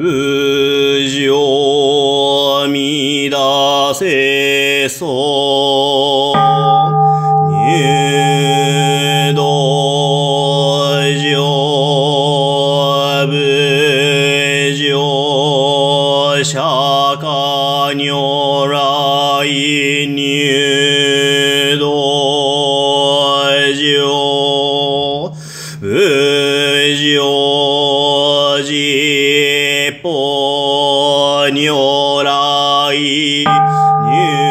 無常乱せそう入道上部上釈迦如来入道上無常ネポ如来入